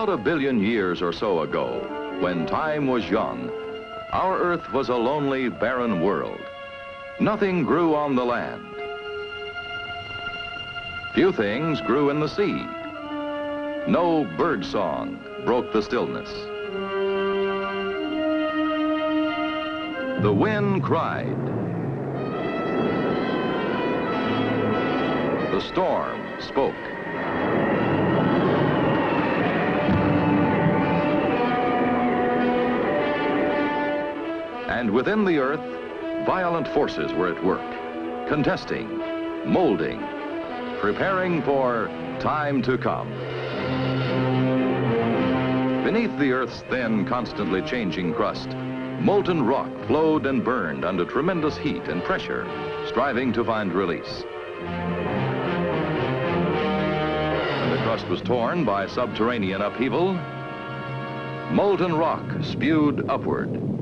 About a billion years or so ago, when time was young, our Earth was a lonely, barren world. Nothing grew on the land. Few things grew in the sea. No bird song broke the stillness. The wind cried. The storm spoke. And within the earth, violent forces were at work, contesting, molding, preparing for time to come. Beneath the Earth's thin, constantly changing crust, molten rock flowed and burned under tremendous heat and pressure, striving to find release. When the crust was torn by subterranean upheaval, molten rock spewed upward.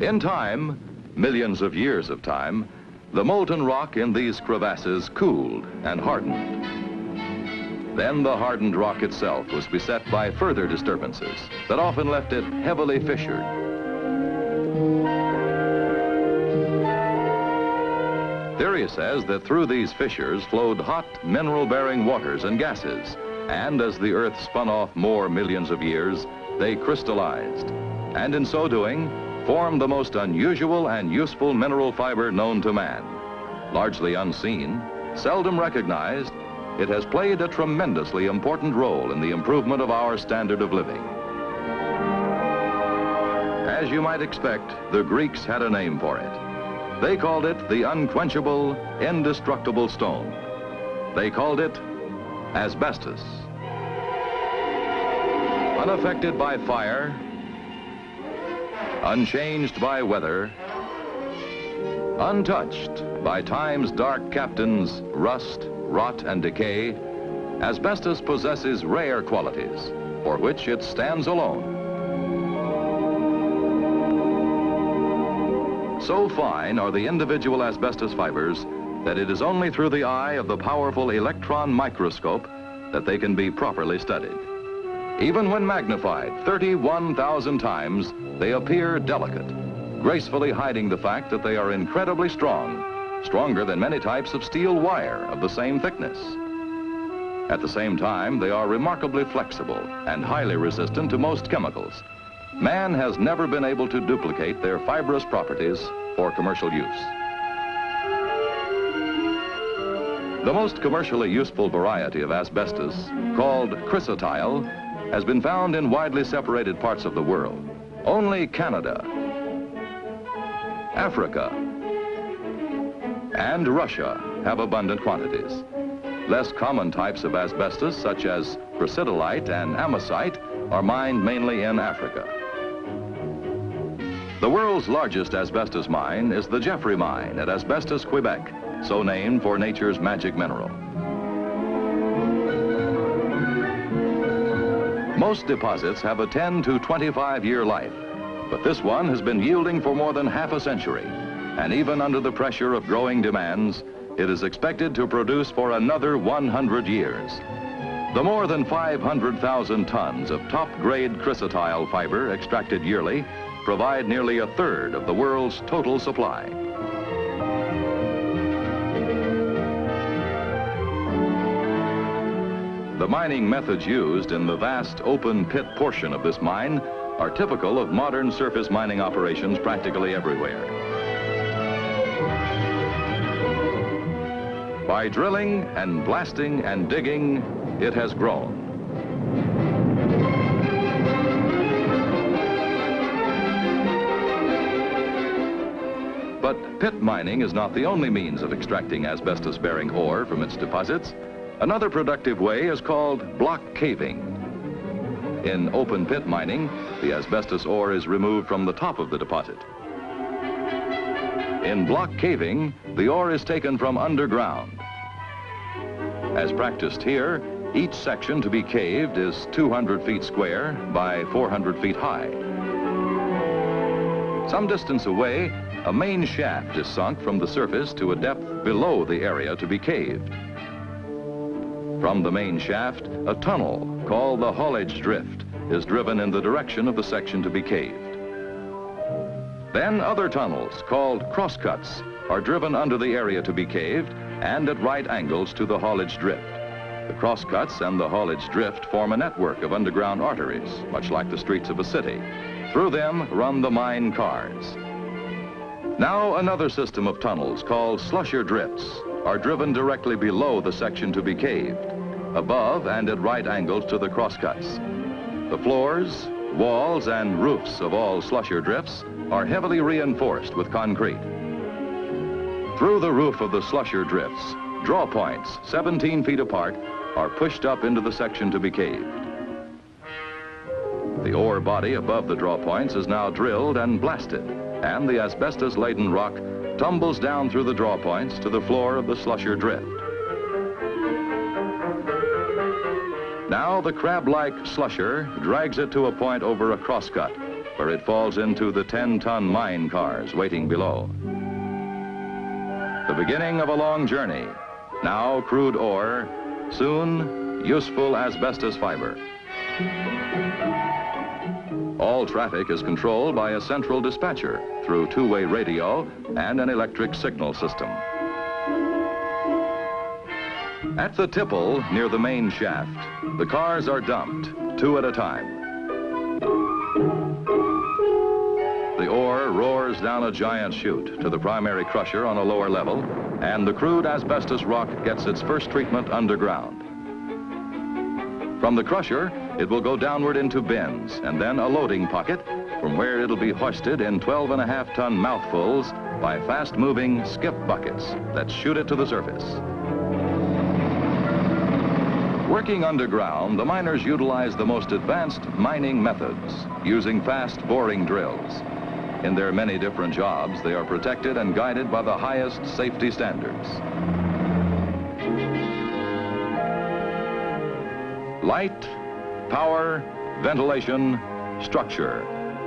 In time, millions of years of time, the molten rock in these crevasses cooled and hardened. Then the hardened rock itself was beset by further disturbances that often left it heavily fissured. Theory says that through these fissures flowed hot mineral-bearing waters and gases, and as the Earth spun off more millions of years, they crystallized, and in so doing, formed the most unusual and useful mineral fiber known to man. Largely unseen, seldom recognized, it has played a tremendously important role in the improvement of our standard of living. As you might expect, the Greeks had a name for it. They called it the unquenchable, indestructible stone. They called it asbestos. Unaffected by fire, unchanged by weather, untouched by time's dark captains, rust, rot, and decay, asbestos possesses rare qualities for which it stands alone. So fine are the individual asbestos fibers that it is only through the eye of the powerful electron microscope that they can be properly studied. Even when magnified 31,000 times, they appear delicate, gracefully hiding the fact that they are incredibly strong, stronger than many types of steel wire of the same thickness. At the same time, they are remarkably flexible and highly resistant to most chemicals. Man has never been able to duplicate their fibrous properties for commercial use. The most commercially useful variety of asbestos, called chrysotile, has been found in widely separated parts of the world. Only Canada, Africa, and Russia have abundant quantities. Less common types of asbestos, such as crocidolite and amosite, are mined mainly in Africa. The world's largest asbestos mine is the Jeffrey Mine at Asbestos, Quebec, so named for nature's magic mineral. Most deposits have a 10 to 25 year life, but this one has been yielding for more than half a century. And even under the pressure of growing demands, it is expected to produce for another 100 years. The more than 500,000 tons of top-grade chrysotile fiber extracted yearly provide nearly a third of the world's total supply. The mining methods used in the vast open pit portion of this mine are typical of modern surface mining operations practically everywhere. By drilling and blasting and digging, it has grown. But pit mining is not the only means of extracting asbestos-bearing ore from its deposits. Another productive way is called block caving. In open pit mining, the asbestos ore is removed from the top of the deposit. In block caving, the ore is taken from underground. As practiced here, each section to be caved is 200 feet square by 400 feet high. Some distance away, a main shaft is sunk from the surface to a depth below the area to be caved. From the main shaft, a tunnel called the haulage drift is driven in the direction of the section to be caved. Then other tunnels, called crosscuts, are driven under the area to be caved and at right angles to the haulage drift. The crosscuts and the haulage drift form a network of underground arteries, much like the streets of a city. Through them run the mine cars. Now another system of tunnels called slusher drifts are driven directly below the section to be caved, above and at right angles to the crosscuts. The floors, walls, and roofs of all slusher drifts are heavily reinforced with concrete. Through the roof of the slusher drifts, draw points 17 feet apart are pushed up into the section to be caved. The ore body above the draw points is now drilled and blasted, and the asbestos-laden rock tumbles down through the draw points to the floor of the slusher drift. Now the crab-like slusher drags it to a point over a crosscut, where it falls into the 10-ton mine cars waiting below. The beginning of a long journey. Now crude ore, soon useful asbestos fiber. All traffic is controlled by a central dispatcher through two-way radio and an electric signal system. At the tipple near the main shaft, the cars are dumped, two at a time. The ore roars down a giant chute to the primary crusher on a lower level, and the crude asbestos rock gets its first treatment underground. From the crusher, it will go downward into bins and then a loading pocket from where it'll be hoisted in 12 and a half ton mouthfuls by fast-moving skip buckets that shoot it to the surface. Working underground, the miners utilize the most advanced mining methods using fast boring drills. In their many different jobs, they are protected and guided by the highest safety standards. Light, power, ventilation, structure,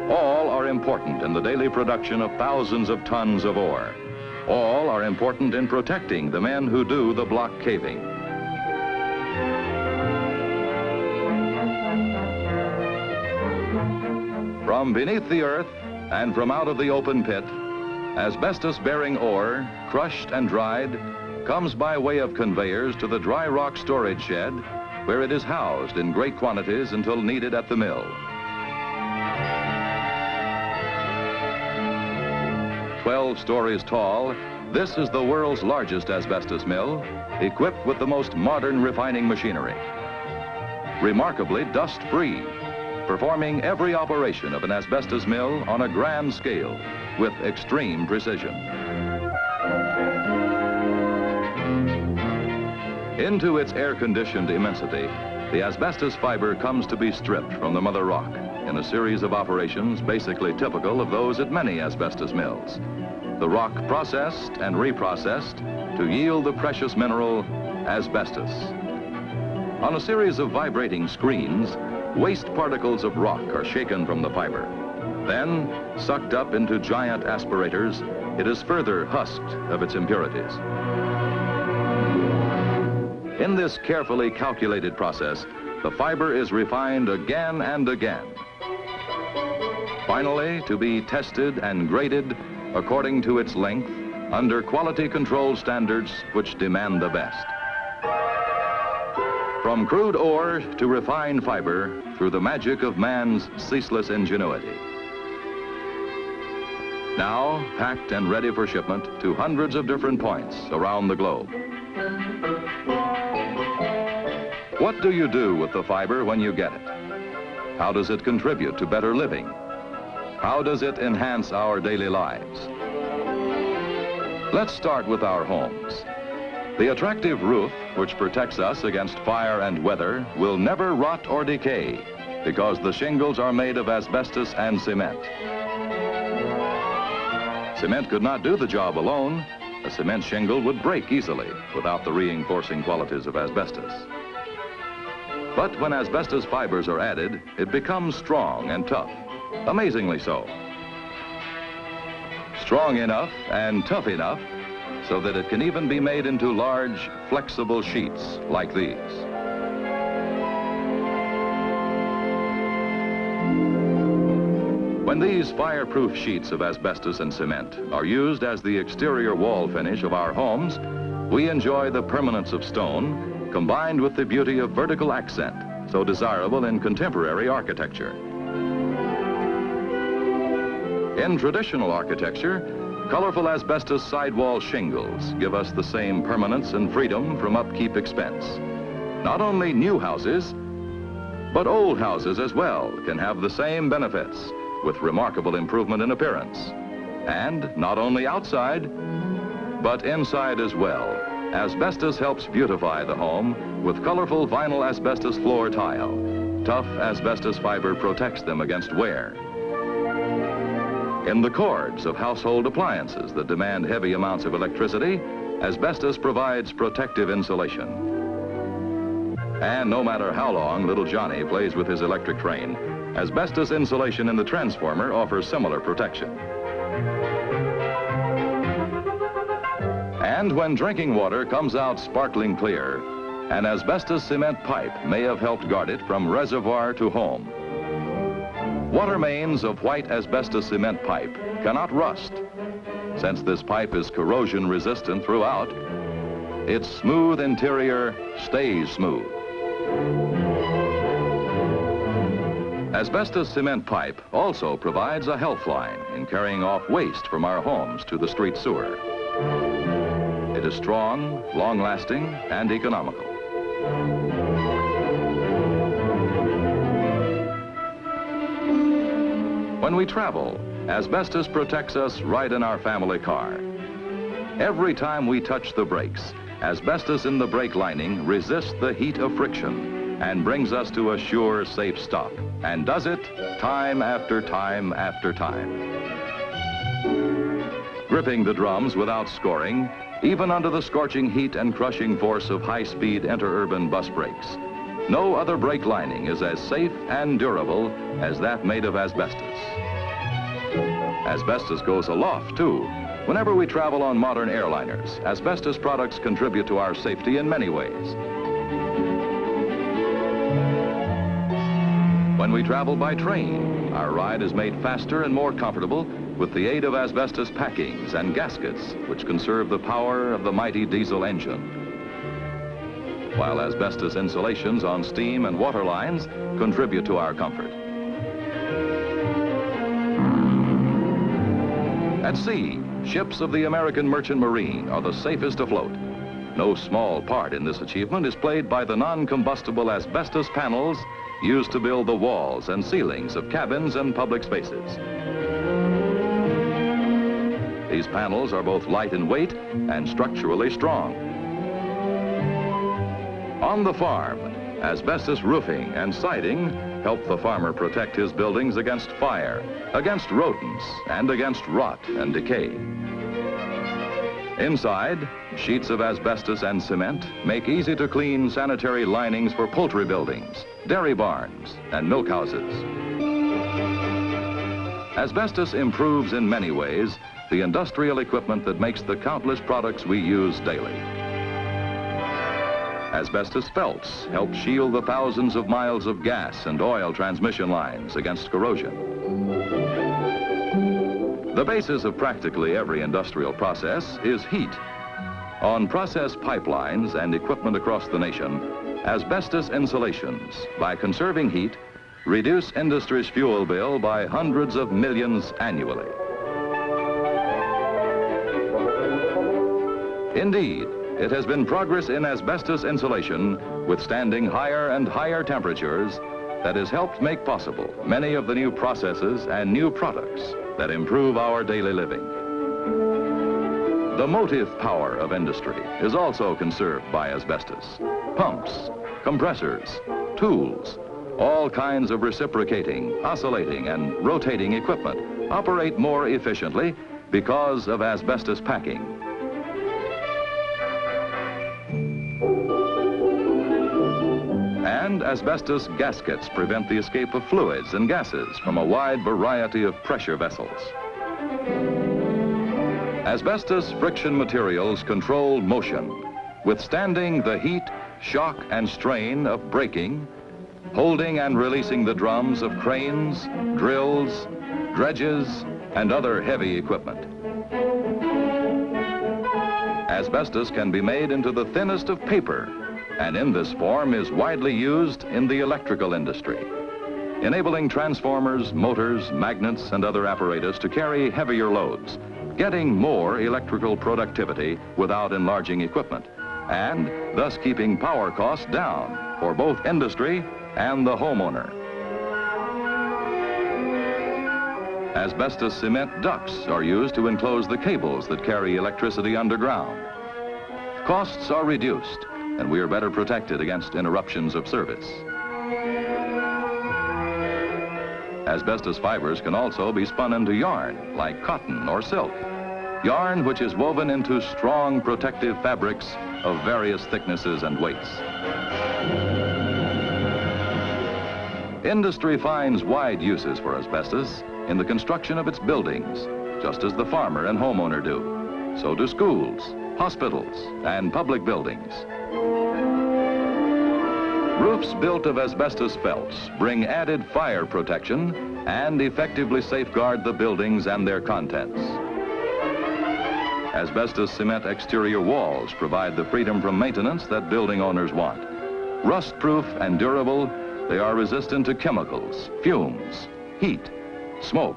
all are important in the daily production of thousands of tons of ore. All are important in protecting the men who do the block caving. From beneath the earth and from out of the open pit, asbestos-bearing ore, crushed and dried, comes by way of conveyors to the dry rock storage shed, where it is housed in great quantities until needed at the mill. Twelve stories tall, this is the world's largest asbestos mill, equipped with the most modern refining machinery. Remarkably dust-free, performing every operation of an asbestos mill on a grand scale with extreme precision. Into its air-conditioned immensity, the asbestos fiber comes to be stripped from the mother rock in a series of operations basically typical of those at many asbestos mills. The rock processed and reprocessed to yield the precious mineral asbestos. On a series of vibrating screens, Waste particles of rock are shaken from the fiber. Then, sucked up into giant aspirators, it is further husked of its impurities. In this carefully calculated process, the fiber is refined again and again. Finally, to be tested and graded according to its length under quality control standards which demand the best. From crude ore to refined fiber through the magic of man's ceaseless ingenuity. Now packed and ready for shipment to hundreds of different points around the globe. What do you do with the fiber when you get it? How does it contribute to better living? How does it enhance our daily lives? Let's start with our homes. The attractive roof, which protects us against fire and weather, will never rot or decay because the shingles are made of asbestos and cement. Cement could not do the job alone. A cement shingle would break easily without the reinforcing qualities of asbestos. But when asbestos fibers are added, it becomes strong and tough, amazingly so. Strong enough and tough enough so that it can even be made into large, flexible sheets like these. When these fireproof sheets of asbestos and cement are used as the exterior wall finish of our homes, we enjoy the permanence of stone combined with the beauty of vertical accent, so desirable in contemporary architecture. In traditional architecture, colorful asbestos sidewall shingles give us the same permanence and freedom from upkeep expense. Not only new houses, but old houses as well can have the same benefits with remarkable improvement in appearance. And not only outside, but inside as well. Asbestos helps beautify the home with colorful vinyl asbestos floor tile. Tough asbestos fiber protects them against wear. In the cords of household appliances that demand heavy amounts of electricity, asbestos provides protective insulation. And no matter how long little Johnny plays with his electric train, Asbestos insulation in the transformer offers similar protection. And when drinking water comes out sparkling clear, an asbestos cement pipe may have helped guard it from reservoir to home. Water mains of white asbestos cement pipe cannot rust. Since this pipe is corrosion resistant throughout, its smooth interior stays smooth. Asbestos cement pipe also provides a health line in carrying off waste from our homes to the street sewer. It is strong, long-lasting, and economical. When we travel, asbestos protects us right in our family car. Every time we touch the brakes, asbestos in the brake lining resists the heat of friction and brings us to a sure, safe stop and does it time after time after time. Gripping the drums without scoring, even under the scorching heat and crushing force of high-speed interurban bus brakes. No other brake lining is as safe and durable as that made of asbestos. Asbestos goes aloft, too. Whenever we travel on modern airliners, asbestos products contribute to our safety in many ways. When we travel by train, our ride is made faster and more comfortable with the aid of asbestos packings and gaskets, which conserve the power of the mighty diesel engine. While asbestos insulations on steam and water lines contribute to our comfort. At sea, ships of the American Merchant Marine are the safest afloat. No small part in this achievement is played by the non-combustible asbestos panels used to build the walls and ceilings of cabins and public spaces. These panels are both light in weight and structurally strong. On the farm, asbestos roofing and siding help the farmer protect his buildings against fire, against rodents, and against rot and decay. Inside, sheets of asbestos and cement make easy to clean sanitary linings for poultry buildings, dairy barns, and milk houses. Asbestos improves in many ways the industrial equipment that makes the countless products we use daily. Asbestos felts help shield the thousands of miles of gas and oil transmission lines against corrosion. The basis of practically every industrial process is heat. On process pipelines and equipment across the nation, asbestos insulations, by conserving heat, reduce industry's fuel bill by hundreds of millions annually. Indeed, it has been progress in asbestos insulation, withstanding higher and higher temperatures, that has helped make possible many of the new processes and new products that improve our daily living. The motive power of industry is also conserved by asbestos. Pumps, compressors, tools, all kinds of reciprocating, oscillating, and rotating equipment operate more efficiently because of asbestos packing. And asbestos gaskets prevent the escape of fluids and gases from a wide variety of pressure vessels. Asbestos friction materials control motion, withstanding the heat, shock, and strain of braking, holding and releasing the drums of cranes, drills, dredges, and other heavy equipment. Asbestos can be made into the thinnest of paper, and in this form is widely used in the electrical industry, enabling transformers, motors, magnets, and other apparatus to carry heavier loads, getting more electrical productivity without enlarging equipment, and thus keeping power costs down for both industry and the homeowner. Asbestos cement ducts are used to enclose the cables that carry electricity underground. Costs are reduced, and we are better protected against interruptions of service. Asbestos fibers can also be spun into yarn, like cotton or silk. Yarn which is woven into strong protective fabrics of various thicknesses and weights. Industry finds wide uses for asbestos in the construction of its buildings, just as the farmer and homeowner do. So do schools, hospitals, and public buildings. Roofs built of asbestos felts bring added fire protection and effectively safeguard the buildings and their contents. Asbestos cement exterior walls provide the freedom from maintenance that building owners want. Rust-proof and durable, they are resistant to chemicals, fumes, heat, smoke,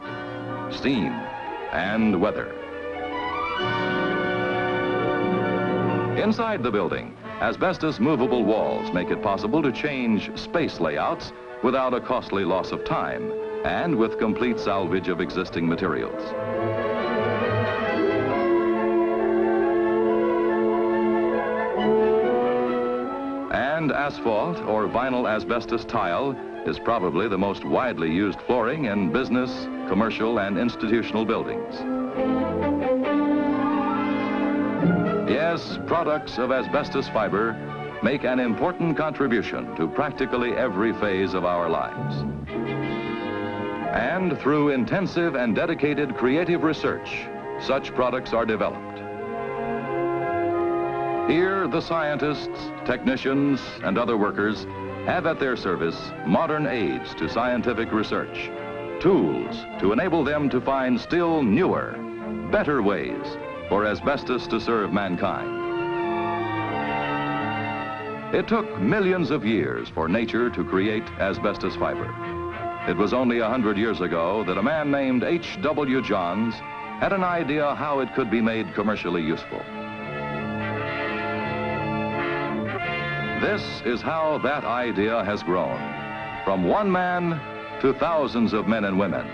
steam, and weather. Inside the building, asbestos movable walls make it possible to change space layouts without a costly loss of time and with complete salvage of existing materials. And asphalt or vinyl asbestos tile is probably the most widely used flooring in business, commercial, and institutional buildings. Yes, products of asbestos fiber make an important contribution to practically every phase of our lives. And through intensive and dedicated creative research, such products are developed. Here, the scientists, technicians, and other workers have at their service modern aids to scientific research, tools to enable them to find still newer, better ways for asbestos to serve mankind. It took millions of years for nature to create asbestos fiber. It was only a hundred years ago that a man named H.W. Johns had an idea how it could be made commercially useful. This is how that idea has grown. From one man to thousands of men and women.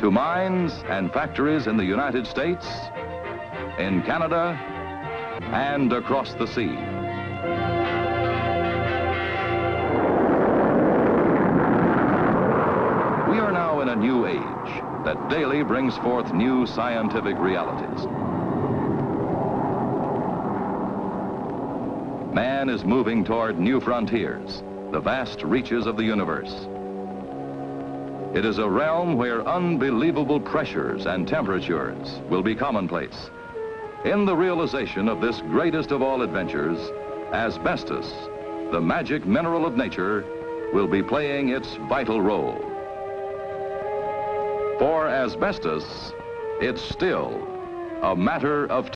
To mines and factories in the United States, in Canada, and across the sea. We are now in a new age that daily brings forth new scientific realities. Man is moving toward new frontiers, the vast reaches of the universe. It is a realm where unbelievable pressures and temperatures will be commonplace. In the realization of this greatest of all adventures, asbestos, the magic mineral of nature, will be playing its vital role. For asbestos, it's still a matter of